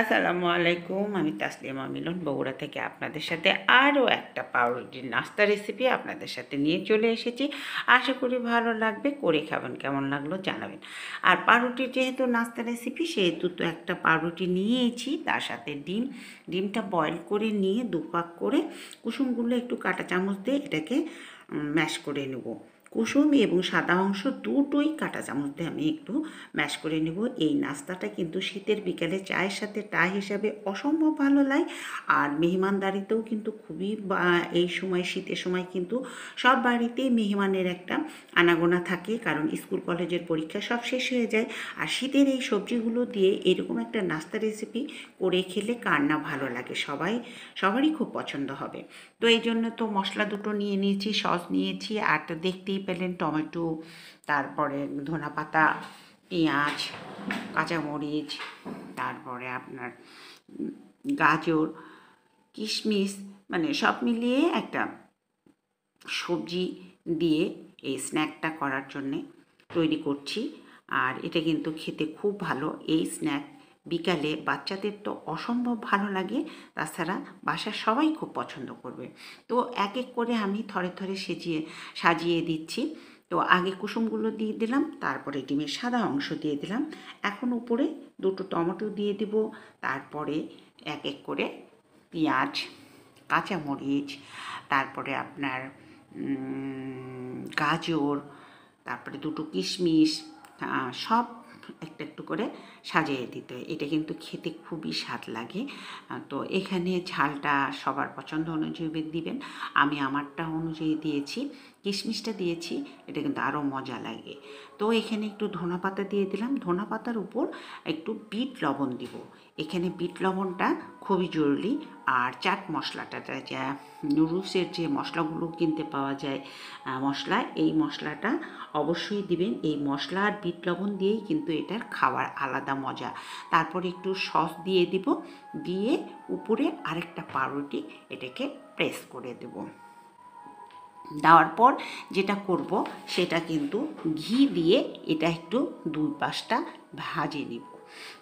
আসসালামু আলাইকুম, আমি তাসলিমা মিলন বগুড়া থেকে আপনাদের সাথে আরও একটা পাউরুটির নাস্তা রেসিপি আপনাদের সাথে নিয়ে চলে এসেছি। আশা করি ভালো লাগবে, করে খাবেন, কেমন লাগল জানাবেন। আর পাউরুটির যেহেতু নাস্তা রেসিপি সেহেতু তো একটা পাউরুটি নিয়েছি, তার সাথে ডিম, ডিমটা বয়েল করে নিয়ে দুপাক করে কুসুমগুলো একটু কাটা চামচ দিয়ে এটাকে ম্যাশ করে নেব। কুসুম এবং সাদা অংশ দুটোই কাঁটা চামচ দিয়ে আমি একটু ম্যাশ করে নেব। এই নাস্তাটা কিন্তু শীতের বিকালে চায়ের সাথে টা হিসাবে অসম্ভব ভালো লাগে। আর মেহমানদারিতেও কিন্তু খুবই এই সময়, শীতের সময় কিন্তু সব বাড়িতেই মেহমানের একটা আনাগোনা থাকে। কারণ স্কুল, কলেজের পরীক্ষা সব শেষ হয়ে যায়। আর শীতের এই সবজিগুলো দিয়ে এরকম একটা নাস্তা রেসিপি করে খেলে কার না ভালো লাগে? সবাই, সবারই খুব পছন্দ হবে। তো এই জন্য তো মশলা দুটো নিয়ে নিয়েছি, সস নিয়েছি। আর তো দেখতেই পেলেন টমেটো, তারপরে ধনা পাতা পেঁয়াজ, কাঁচামরিচ, তারপরে আপনার গাজর, কিশমিশ মানে সব মিলিয়ে একটা সবজি দিয়ে এই স্ন্যাকটা করার জন্যে তৈরি করছি। আর এটা কিন্তু খেতে খুব ভালো। এই স্ন্যাক বিকালে বাচ্চাদের তো অসম্ভব ভালো লাগে, তাছাড়া বাসার সবাই খুব পছন্দ করবে। তো এক এক করে আমি থরে থরে সেজিয়ে, সাজিয়ে দিচ্ছি। তো আগে কুসুমগুলো দিয়ে দিলাম, তারপরে ডিমের সাদা অংশ দিয়ে দিলাম। এখন উপরে দুটো টমেটো দিয়ে দিব, তারপরে এক এক করে পেঁয়াজ, কাঁচামরিচ, তারপরে আপনার গাজর, তারপরে দুটো কিশমিশ সব একটু করে সাজিয়ে দিতে। হয়। এটা কিন্তু খেতে খুবই স্বাদ লাগে। তো এখানে ঝালটা সবার পছন্দ অনুযায়ী দিবেন। আমি আমারটা অনুযায়ী দিয়েছি। কিশমিশটা দিয়েছি, এটা কিন্তু আরও মজা লাগে। তো এখানে একটু ধনা পাতা দিয়ে দিলাম। ধনা পাতার উপর একটু বিট লবণ দিব। এখানে বিট লবণটা খুবই জরুরি। আর চাট মশলাটা, যা- নুডলসের যে মশলাগুলো কিনতে পাওয়া যায় মশলা, এই মশলাটা অবশ্যই দিবেন। এই মশলা আর বিট লবণ দিয়েই কিন্তু এটার খাওয়ার আলাদা মজা। তারপরে একটু সস দিয়ে দিব। দিয়ে উপরে আরেকটা পাউরুটি এটাকে প্রেস করে দেবো। দেওয়ার পর যেটা করব সেটা কিন্তু ঘি দিয়ে এটা একটু দুই পাশটা ভাজে নিব।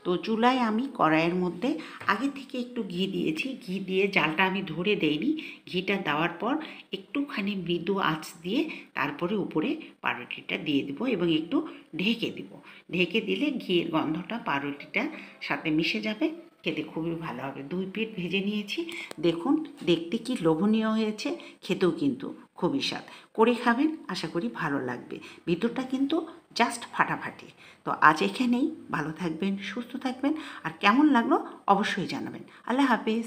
তো চুলায় আমি কড়াইয়ের মধ্যে আগে থেকে একটু ঘি দিয়েছি। ঘি দিয়ে জালটা আমি ধরে দেইনি। ঘিটা দেওয়ার পর একটুখানি মৃদু আঁচ দিয়ে তারপরে উপরে পাউরুটিটা দিয়ে দিব এবং একটু ঢেকে দিব। ঢেকে দিলে ঘিয়ের গন্ধটা পাউরুটিটার সাথে মিশে যাবে। খেতে খুবই ভালো হবে। দুই পিঠ ভেজে নিয়েছি। দেখুন, দেখতে কি লোভনীয় হয়েছে, খেতেও কিন্তু খুবই স্বাদ। করে খাবেন, আশা করি ভালো লাগবে। ভিতরটা কিন্তু জাস্ট ফাটাফাটি। তো আজ এখানেই, ভালো থাকবেন, সুস্থ থাকবেন, আর কেমন লাগল অবশ্যই জানাবেন। আল্লাহ হাফিজ।